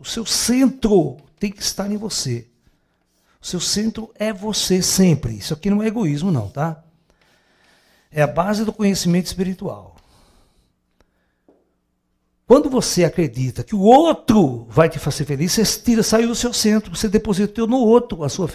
O seu centro tem que estar em você. O seu centro é você sempre. Isso aqui não é egoísmo, não, tá? É a base do conhecimento espiritual. Quando você acredita que o outro vai te fazer feliz, você tira, saiu do seu centro, você depositou no outro a sua felicidade.